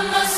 I'm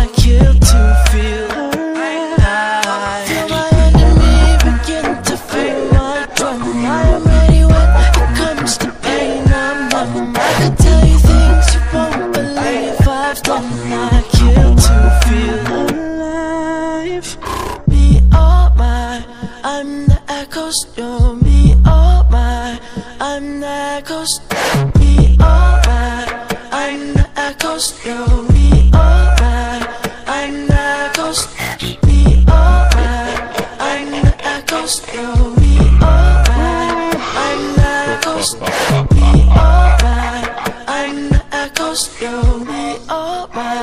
close to me, oh my I'm not close me, oh my I'm not close to me, oh my I'm not close me, oh my I'm not close to me, oh my I'm not close me, oh my I'm not close to me, oh my.